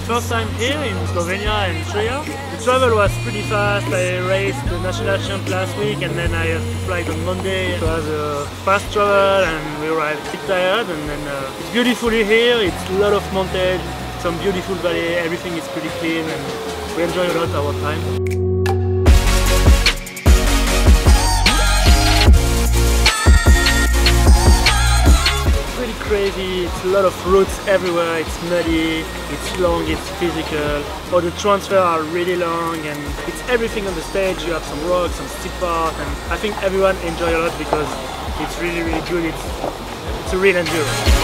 first time here in Slovenia and Trier. The travel was pretty fast. I raced the national champ last week and then I flight on Monday. It was a fast travel and we arrived a bit tired and then uh, it's beautiful here. It's a lot of mountains, some beautiful valley, everything is pretty clean and we enjoy a lot our time. It's a lot of roots everywhere, it's muddy, it's long, it's physical, all the transfers are really long and it's everything on the stage, you have some rocks, some steep parts and I think everyone enjoy a lot because it's really really good, it's, it's a real endurance.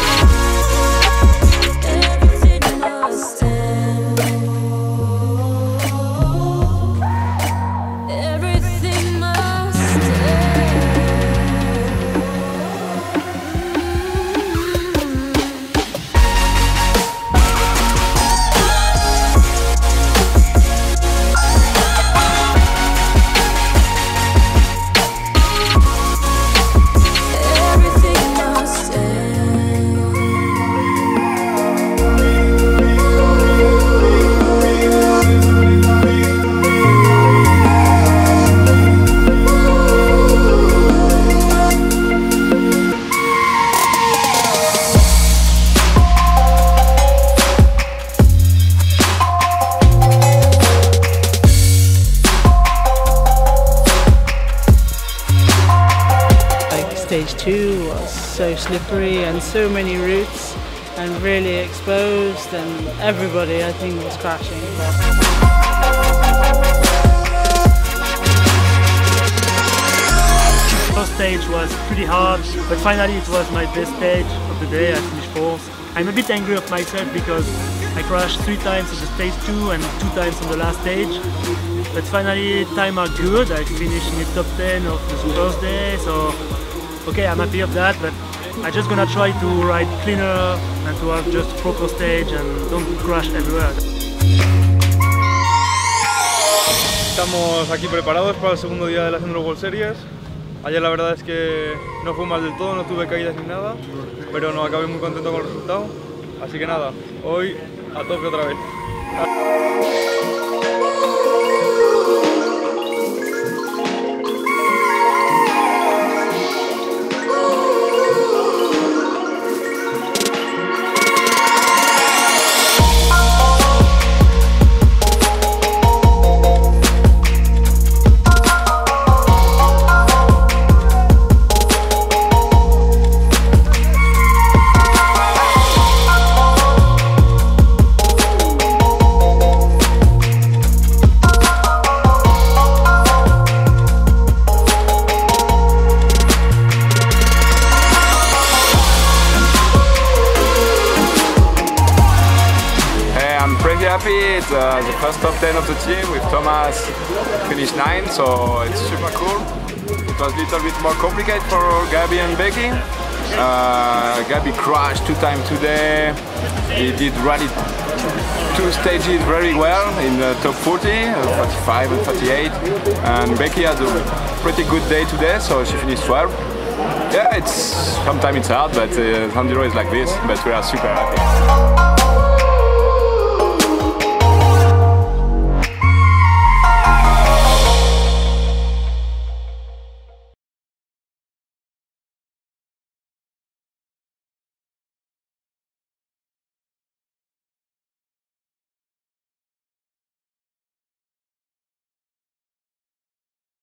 Stage two was so slippery and so many roots and really exposed and everybody I think was crashing. First stage was pretty hard, but finally it was my best stage of the day. I finished fourth. I'm a bit angry of myself because I crashed three times on the stage two and two times on the last stage. But finally time are good. I finished in the top 10 of the first day, so okay, I'm happy of that, but I'm just gonna try to ride cleaner and to have just proper stage and don't crash everywhere. Estamos aquí preparados para el segundo día de la Centro World Series. Ayer la verdad es que no fue mal del todo, no tuve caídas ni nada, pero no acabé muy contento con el resultado. Así que nada, hoy a tope otra vez. Happy. It's uh, the first top 10 of the team with Thomas finished 9, so it's super cool. It was a little bit more complicated for Gabi and Becky. Uh, Gabi crashed two times today. He did rally two stages very well in the top 40, uh, 45 and 48. And Becky had a pretty good day today, so she finished 12. Yeah, it's sometimes it's hard, but uh, Enduro is like this, but we are super happy.